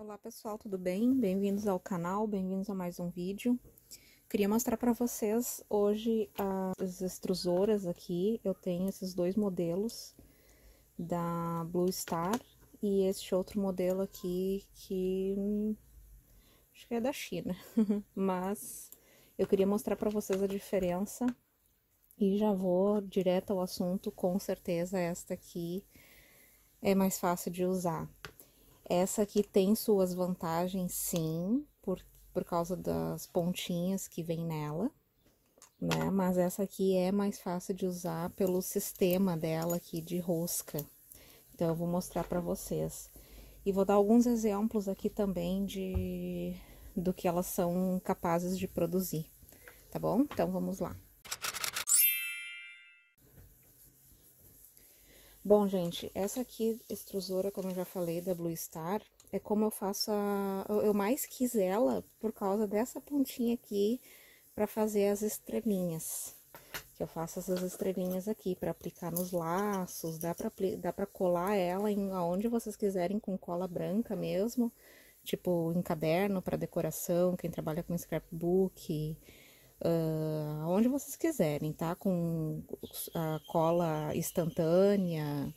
Olá pessoal, tudo bem? Bem-vindos ao canal, bem-vindos a mais um vídeo. Queria mostrar para vocês hoje as extrusoras aqui. Eu tenho esses dois modelos da Blue Star e este outro modelo aqui que acho que é da China, mas eu queria mostrar para vocês a diferença e já vou direto ao assunto. Com certeza esta aqui é mais fácil de usar. Essa aqui tem suas vantagens, sim, por, por causa das pontinhas que vem nela, né? Mas essa aqui é mais fácil de usar pelo sistema dela aqui de rosca. Então, eu vou mostrar para vocês. E vou dar alguns exemplos aqui também de do que elas são capazes de produzir, tá bom? Então, vamos lá. Bom, gente, essa aqui, extrusora, como eu já falei, da Blue Star, é como eu faço a... Eu mais quis ela por causa dessa pontinha aqui para fazer as estrelinhas. Que eu faço essas estrelinhas aqui para aplicar nos laços, dá para dá pra colar ela em aonde vocês quiserem com cola branca mesmo, tipo em caderno para decoração, quem trabalha com scrapbook, uh, onde vocês quiserem, tá? Com a cola instantânea,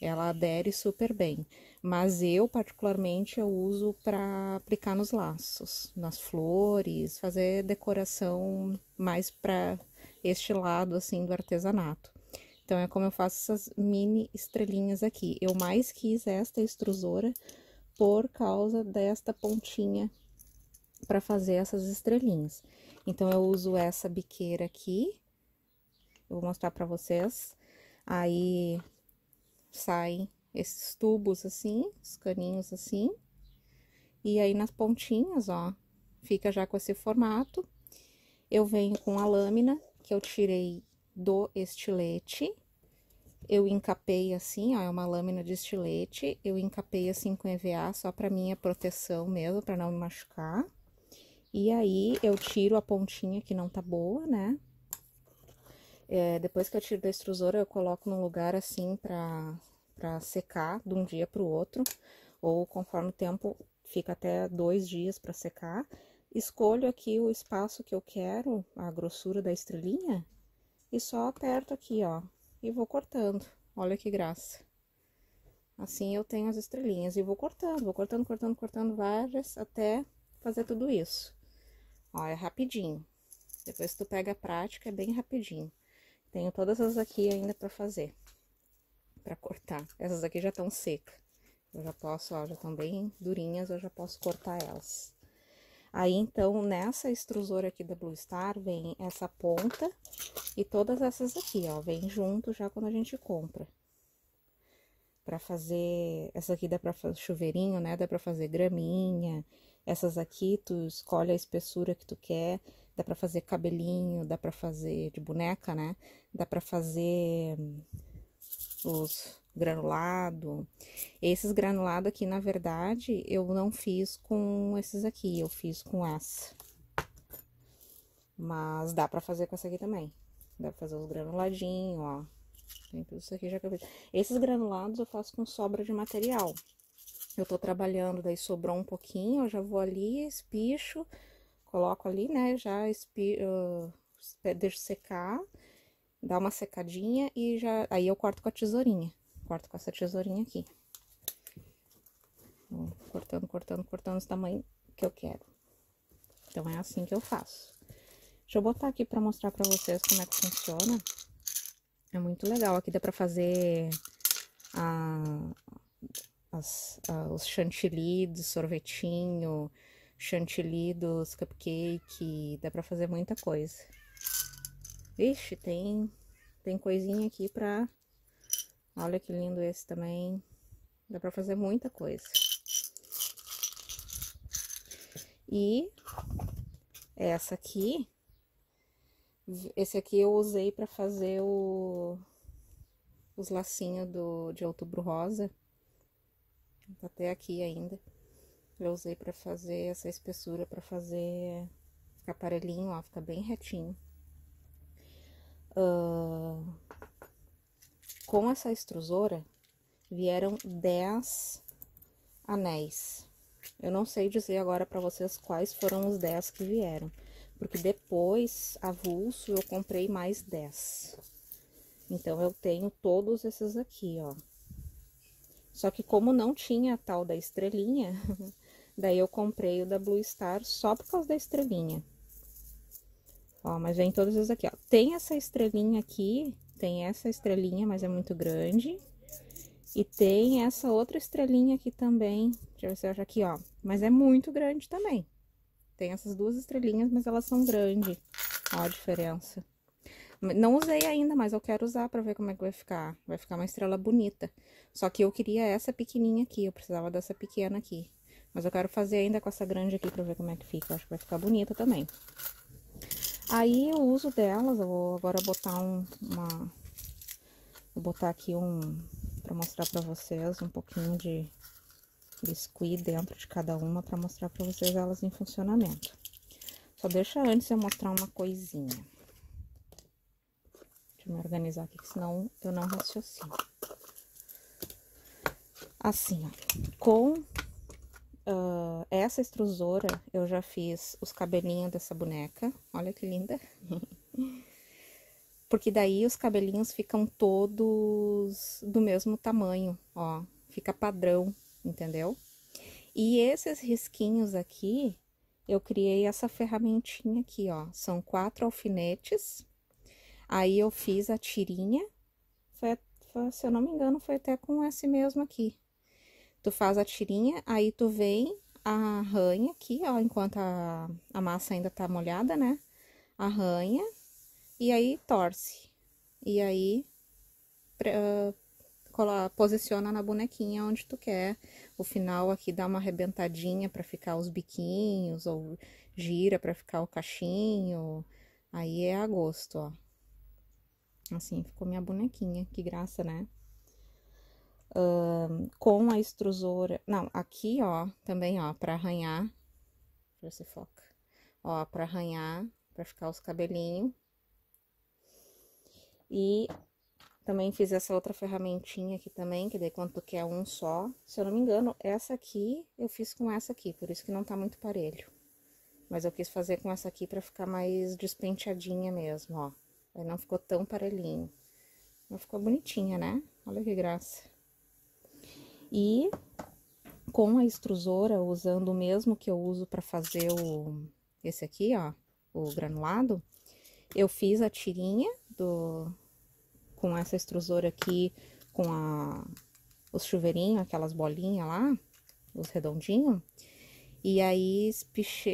ela adere super bem. Mas eu, particularmente, eu uso para aplicar nos laços, nas flores, fazer decoração mais para este lado, assim, do artesanato. Então, é como eu faço essas mini estrelinhas aqui. Eu mais quis esta extrusora por causa desta pontinha para fazer essas estrelinhas. Então, eu uso essa biqueira aqui. Eu vou mostrar pra vocês. Aí, saem esses tubos assim, os caninhos assim. E aí, nas pontinhas, ó, fica já com esse formato. Eu venho com a lâmina que eu tirei do estilete. Eu encapei assim, ó, é uma lâmina de estilete. Eu encapei assim com EVA só pra minha proteção mesmo, pra não me machucar. E aí, eu tiro a pontinha que não tá boa, né? É, depois que eu tiro da extrusora, eu coloco num lugar assim pra, pra secar de um dia pro outro. Ou conforme o tempo, fica até dois dias pra secar. Escolho aqui o espaço que eu quero, a grossura da estrelinha. E só aperto aqui, ó. E vou cortando. Olha que graça. Assim eu tenho as estrelinhas e vou cortando, vou cortando, cortando, cortando várias até fazer tudo isso. Ó, é rapidinho. Depois tu pega a prática, é bem rapidinho. Tenho todas as aqui ainda pra fazer. Pra cortar. Essas aqui já estão secas. Eu já posso, ó, já estão bem durinhas, eu já posso cortar elas. Aí, então, nessa extrusora aqui da Blue Star, vem essa ponta e todas essas aqui, ó, vem junto já quando a gente compra. Pra fazer, essa aqui dá pra fazer chuveirinho, né, dá pra fazer graminha, essas aqui, tu escolhe a espessura que tu quer, dá pra fazer cabelinho, dá pra fazer de boneca, né? Dá pra fazer os granulado. Esses granulados aqui, na verdade, eu não fiz com esses aqui, eu fiz com essa. Mas dá pra fazer com essa aqui também. Dá pra fazer os granuladinhos, ó. Tem tudo isso aqui já que eu fiz. Esses granulados eu faço com sobra de material eu tô trabalhando, daí sobrou um pouquinho, eu já vou ali, espicho, coloco ali, né, já espi, uh, deixo secar, dá uma secadinha e já, aí eu corto com a tesourinha, corto com essa tesourinha aqui. cortando, cortando, cortando os tamanhos que eu quero. Então, é assim que eu faço. Deixa eu botar aqui pra mostrar pra vocês como é que funciona. É muito legal. Aqui dá pra fazer a, as, uh, os chantilly do sorvetinho, chantilly dos cupcake, dá pra fazer muita coisa. Ixi, tem, tem coisinha aqui pra... Olha que lindo esse também. Dá pra fazer muita coisa. E essa aqui, esse aqui eu usei pra fazer o, os lacinhos do, de outubro rosa. Tá até aqui ainda. Eu usei pra fazer essa espessura, pra fazer ficar aparelhinho, ó, fica bem retinho. Uh, com essa extrusora, vieram 10 anéis. Eu não sei dizer agora para vocês quais foram os 10 que vieram. Porque depois, avulso, eu comprei mais 10. Então, eu tenho todos esses aqui, ó. Só que como não tinha a tal da estrelinha, daí eu comprei o da Blue Star só por causa da estrelinha. Ó, mas vem todos esses aqui, ó. Tem essa estrelinha aqui, tem essa estrelinha, mas é muito grande. E tem essa outra estrelinha aqui também, deixa eu ver se eu acho aqui, ó. Mas é muito grande também. Tem essas duas estrelinhas, mas elas são grandes. Ó a diferença. Não usei ainda, mas eu quero usar pra ver como é que vai ficar. Vai ficar uma estrela bonita. Só que eu queria essa pequenininha aqui, eu precisava dessa pequena aqui. Mas eu quero fazer ainda com essa grande aqui pra ver como é que fica. Eu acho que vai ficar bonita também. Aí o uso delas, eu vou agora botar um, uma... Vou botar aqui um... Pra mostrar pra vocês um pouquinho de biscuit dentro de cada uma para mostrar para vocês elas em funcionamento. Só deixa antes eu mostrar uma coisinha. Deixa eu me organizar aqui, senão eu não raciocino. Assim, ó, com uh, essa extrusora eu já fiz os cabelinhos dessa boneca. Olha que linda. Porque daí os cabelinhos ficam todos do mesmo tamanho, ó. Fica padrão, entendeu? E esses risquinhos aqui, eu criei essa ferramentinha aqui, ó. São quatro alfinetes. Aí eu fiz a tirinha. Foi, foi, se eu não me engano, foi até com esse mesmo aqui. Tu faz a tirinha, aí tu vem, arranha aqui, ó, enquanto a, a massa ainda tá molhada, né? Arranha e aí torce. E aí uh, posiciona na bonequinha onde tu quer. O final aqui dá uma arrebentadinha para ficar os biquinhos, ou gira para ficar o cachinho. Aí é a gosto, ó. Assim ficou minha bonequinha, que graça, né? Com a extrusora, não, aqui, ó, também, ó, para arranhar, deixa se foca, ó, para arranhar, para ficar os cabelinhos. E também fiz essa outra ferramentinha aqui também, que daí quando tu quer um só. Se eu não me engano, essa aqui eu fiz com essa aqui, por isso que não tá muito parelho. Mas eu quis fazer com essa aqui pra ficar mais despenteadinha mesmo, ó. Aí não ficou tão parelhinho. Mas ficou bonitinha, né? Olha que graça. E com a extrusora, usando o mesmo que eu uso pra fazer o... Esse aqui, ó, o granulado, eu fiz a tirinha do, com essa extrusora aqui, com a, os chuveirinhos, aquelas bolinhas lá, os redondinhos. E aí espiche,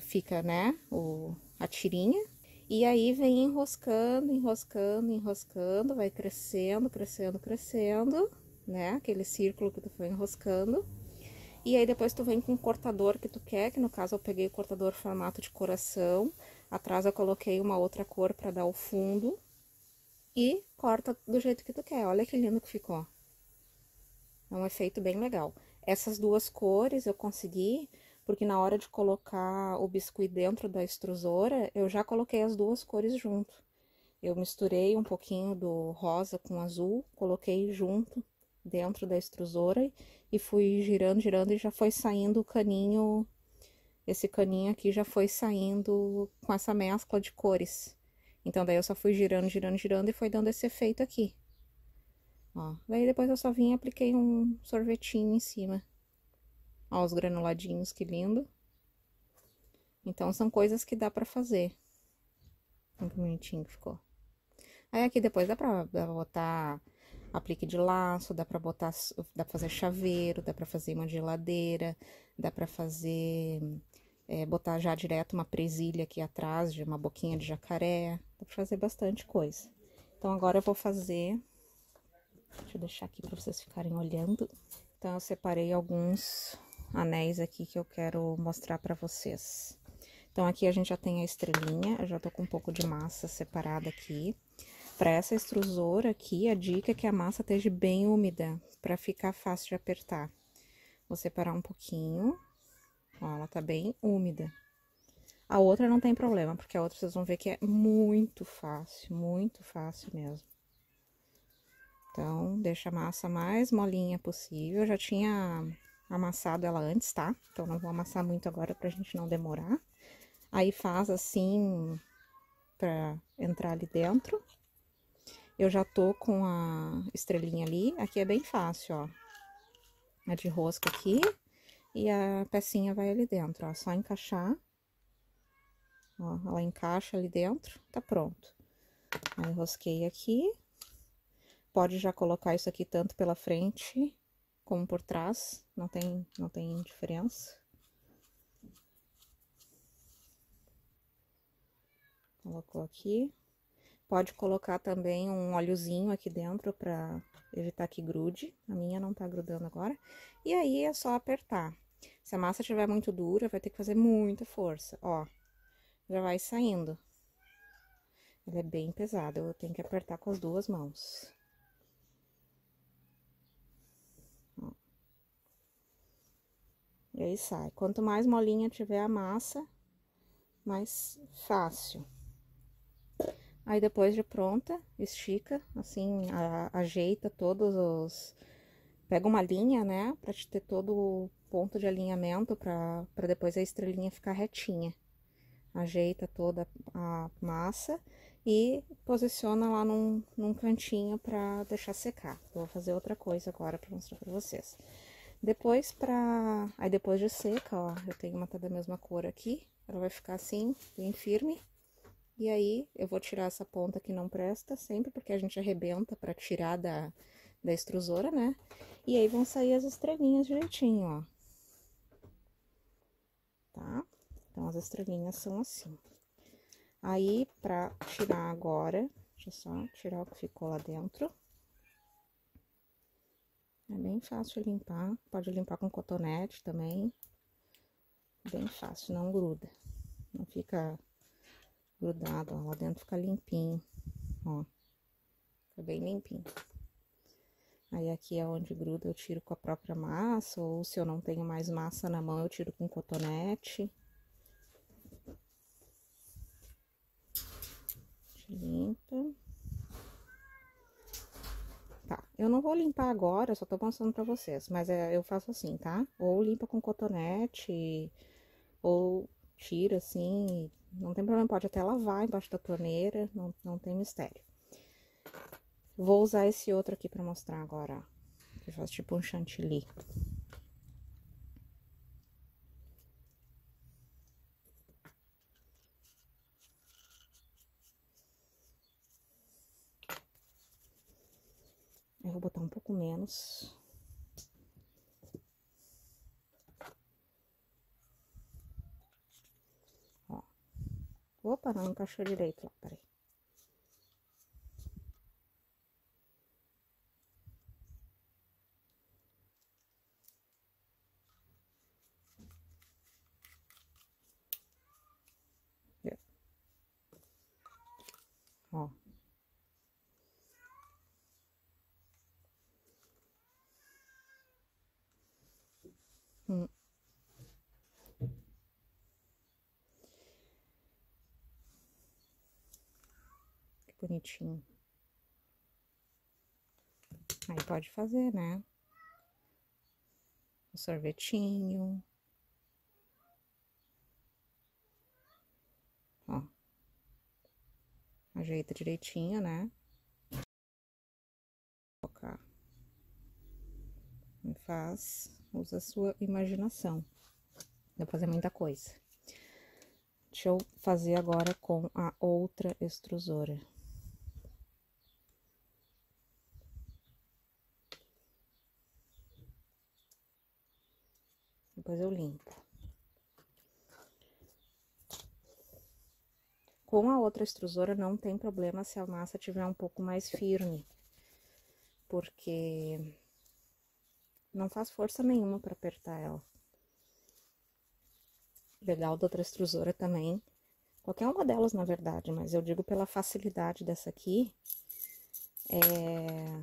fica, né, o, a tirinha. E aí vem enroscando, enroscando, enroscando, vai crescendo, crescendo, crescendo, né? Aquele círculo que tu foi enroscando. E aí depois tu vem com o cortador que tu quer, que no caso eu peguei o cortador formato de coração. Atrás eu coloquei uma outra cor para dar o fundo e corta do jeito que tu quer. Olha que lindo que ficou. É um efeito bem legal. Essas duas cores eu consegui, porque na hora de colocar o biscuit dentro da extrusora, eu já coloquei as duas cores junto. Eu misturei um pouquinho do rosa com azul, coloquei junto dentro da extrusora e fui girando, girando e já foi saindo o caninho, esse caninho aqui já foi saindo com essa mescla de cores. Então, daí eu só fui girando, girando, girando e foi dando esse efeito aqui. Ó, daí depois eu só vim e apliquei um sorvetinho em cima. Ó, os granuladinhos, que lindo. Então, são coisas que dá pra fazer. Olha que bonitinho que ficou. Aí aqui depois dá pra, botar aplique de laço, dá pra botar, dá pra fazer chaveiro, dá pra fazer uma geladeira, dá pra fazer é, botar já direto uma presilha aqui atrás, de uma boquinha de jacaré. Dá pra fazer bastante coisa. Então, agora eu vou fazer... Deixa eu deixar aqui pra vocês ficarem olhando. Então, eu separei alguns anéis aqui que eu quero mostrar pra vocês. Então, aqui a gente já tem a estrelinha, eu já tô com um pouco de massa separada aqui. Para essa extrusora aqui, a dica é que a massa esteja bem úmida, para ficar fácil de apertar. Vou separar um pouquinho. Ó, ela tá bem úmida. A outra não tem problema, porque a outra vocês vão ver que é muito fácil, muito fácil mesmo. Então, deixa a massa mais molinha possível. Eu já tinha amassado ela antes, tá? Então, não vou amassar muito agora pra gente não demorar. Aí, faz assim, pra entrar ali dentro. Eu já tô com a estrelinha ali. Aqui é bem fácil, ó. A de rosca aqui. E a pecinha vai ali dentro, ó. Só encaixar. Ó, ela encaixa ali dentro, tá pronto. Aí, enrosquei aqui. Pode já colocar isso aqui tanto pela frente como por trás, não tem, não tem diferença. Colocou aqui. Pode colocar também um óleozinho aqui dentro para evitar que grude. A minha não tá grudando agora. E aí é só apertar. Se a massa estiver muito dura, vai ter que fazer muita força. Ó, já vai saindo. Ela é bem pesada, eu tenho que apertar com as duas mãos. E aí sai. Quanto mais molinha tiver a massa, mais fácil. Aí depois de pronta, estica, assim, a, ajeita todos os... Pega uma linha, né, pra te ter todo o ponto de alinhamento pra, pra depois a estrelinha ficar retinha. Ajeita toda a massa e posiciona lá num, num cantinho pra deixar secar. vou fazer outra coisa agora pra mostrar pra vocês. Depois pra... Aí depois de seca, ó, eu tenho uma tá da mesma cor aqui. Ela vai ficar assim, bem firme. E aí, eu vou tirar essa ponta que não presta sempre, porque a gente arrebenta pra tirar da, da extrusora, né? E aí vão sair as estrelinhas direitinho, ó. Tá? Então, as estrelinhas são assim. Aí, pra tirar agora, deixa eu só tirar o que ficou lá dentro. É bem fácil limpar, pode limpar com cotonete também. Bem fácil, não gruda. Não fica grudado, ó, lá dentro fica limpinho, ó. Fica bem limpinho. Aí aqui é onde gruda, eu tiro com a própria massa, ou se eu não tenho mais massa na mão, eu tiro com cotonete. Limpa. Tá, eu não vou limpar agora, só tô mostrando pra vocês, mas é, eu faço assim, tá? Ou limpa com cotonete, ou tira assim, não tem problema, pode até lavar embaixo da torneira, não, não tem mistério. Vou usar esse outro aqui pra mostrar agora, ó, que tipo um chantilly. Eu vou botar um pouco menos. Ó. Opa, não encaixou direito lá, peraí. Ó. Hum. Que bonitinho. Aí pode fazer, né? O sorvetinho. Ó. Ajeita direitinho, né? Colocar. E faz usa a sua imaginação. Dá pra fazer muita coisa. Deixa eu fazer agora com a outra extrusora. Depois eu limpo. Com a outra extrusora não tem problema se a massa tiver um pouco mais firme, porque não faz força nenhuma para apertar ela. Legal da outra extrusora também. Qualquer uma delas, na verdade, mas eu digo pela facilidade dessa aqui. É...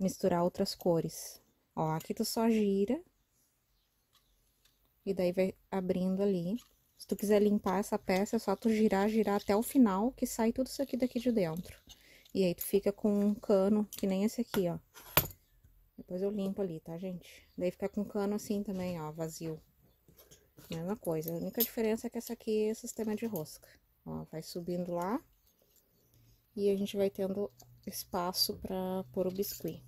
Misturar outras cores. Ó, aqui tu só gira. E daí vai abrindo ali. Se tu quiser limpar essa peça, é só tu girar, girar até o final, que sai tudo isso aqui daqui de dentro. E aí tu fica com um cano, que nem esse aqui, ó Depois eu limpo ali, tá, gente? Daí fica com cano assim também, ó, vazio. Mesma coisa. A única diferença é que essa aqui é sistema de rosca. Ó, vai subindo lá. E a gente vai tendo espaço pra pôr o biscuit.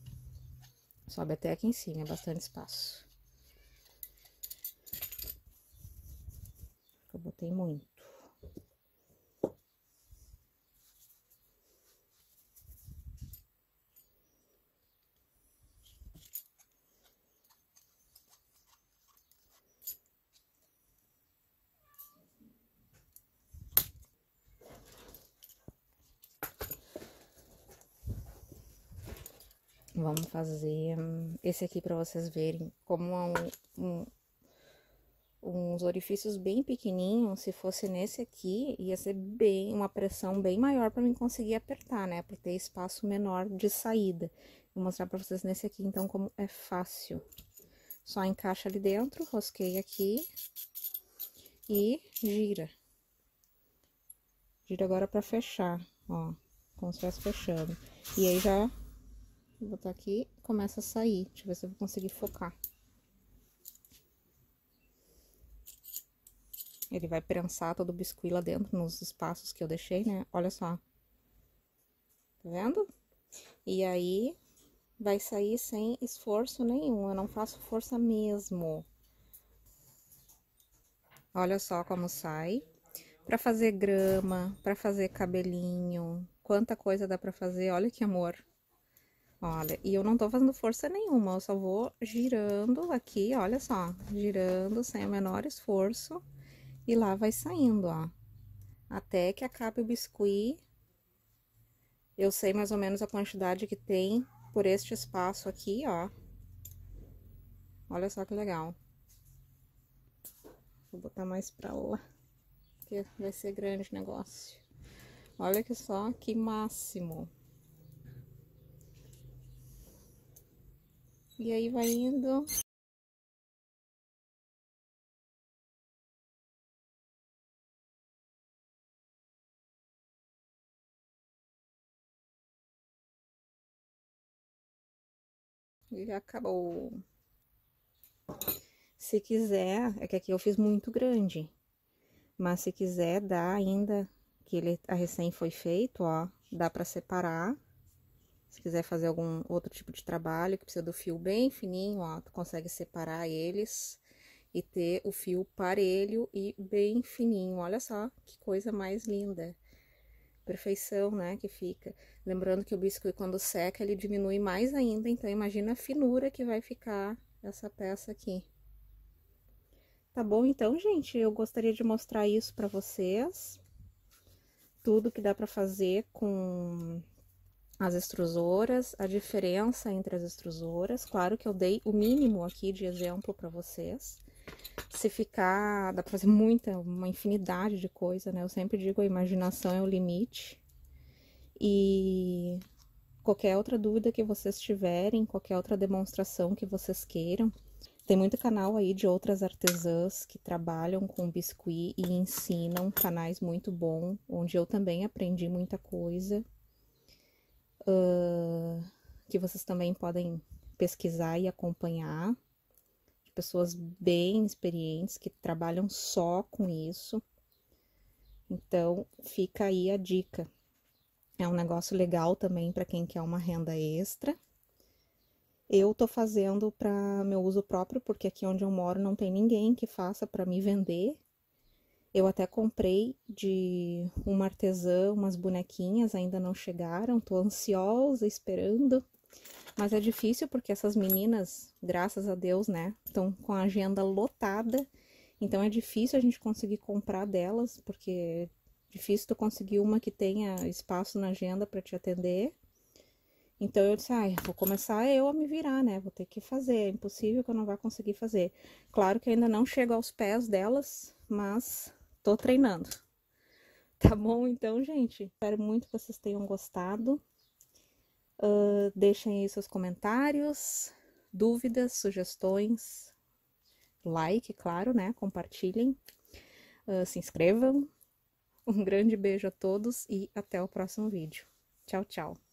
Sobe até aqui em cima, é bastante espaço. Eu botei muito. Vamos fazer esse aqui para vocês verem como é um, um, uns orifícios bem pequenininhos. Se fosse nesse aqui, ia ser bem uma pressão bem maior para mim conseguir apertar, né? Por ter espaço menor de saída. Vou mostrar para vocês nesse aqui, então, como é fácil. Só encaixa ali dentro, rosqueia aqui e gira. Gira agora para fechar, ó, como se estivesse fechando. E aí já Vou botar aqui, começa a sair. Deixa eu ver se eu vou conseguir focar. Ele vai prensar todo o biscuit lá dentro, nos espaços que eu deixei, né? Olha só. Tá vendo? E aí, vai sair sem esforço nenhum. Eu não faço força mesmo. Olha só como sai. Pra fazer grama, pra fazer cabelinho, quanta coisa dá pra fazer. Olha que amor. Olha, e eu não tô fazendo força nenhuma, eu só vou girando aqui, olha só, girando sem o menor esforço, e lá vai saindo, ó. Até que acabe o biscuit. Eu sei mais ou menos a quantidade que tem por este espaço aqui, ó. Olha só que legal. Vou botar mais pra lá, porque vai ser grande negócio. Olha que só, que máximo. E aí vai indo. E acabou. Se quiser, é que aqui eu fiz muito grande. Mas se quiser, dá ainda, que ele a recém foi feito, ó, dá pra separar se quiser fazer algum outro tipo de trabalho que precisa do fio bem fininho, ó, tu consegue separar eles e ter o fio parelho e bem fininho. Olha só que coisa mais linda. Perfeição, né, que fica. Lembrando que o biscuit quando seca ele diminui mais ainda, então imagina a finura que vai ficar essa peça aqui. Tá bom então, gente? Eu gostaria de mostrar isso para vocês. Tudo que dá para fazer com as extrusoras, a diferença entre as extrusoras. Claro que eu dei o mínimo aqui de exemplo para vocês. Se ficar, dá para fazer muita, uma infinidade de coisa, né? Eu sempre digo, a imaginação é o limite. E qualquer outra dúvida que vocês tiverem, qualquer outra demonstração que vocês queiram, tem muito canal aí de outras artesãs que trabalham com biscuit e ensinam, canais muito bom, onde eu também aprendi muita coisa uh, que vocês também podem pesquisar e acompanhar, pessoas bem experientes que trabalham só com isso. Então, fica aí a dica. É um negócio legal também para quem quer uma renda extra. Eu tô fazendo para meu uso próprio, porque aqui onde eu moro não tem ninguém que faça para me vender. Eu até comprei de uma artesã umas bonequinhas, ainda não chegaram, tô ansiosa esperando. Mas é difícil porque essas meninas, graças a Deus, né, estão com a agenda lotada. Então é difícil a gente conseguir comprar delas, porque é difícil tu conseguir uma que tenha espaço na agenda para te atender. Então eu disse, ai, vou começar eu a me virar, né? Vou ter que fazer, é impossível que eu não vá conseguir fazer. Claro que ainda não chego aos pés delas, mas tô treinando. Tá bom, então, gente? Espero muito que vocês tenham gostado. Uh, deixem aí seus comentários, dúvidas, sugestões, like, claro, né? Compartilhem, uh, se inscrevam. Um grande beijo a todos e até o próximo vídeo. Tchau, tchau.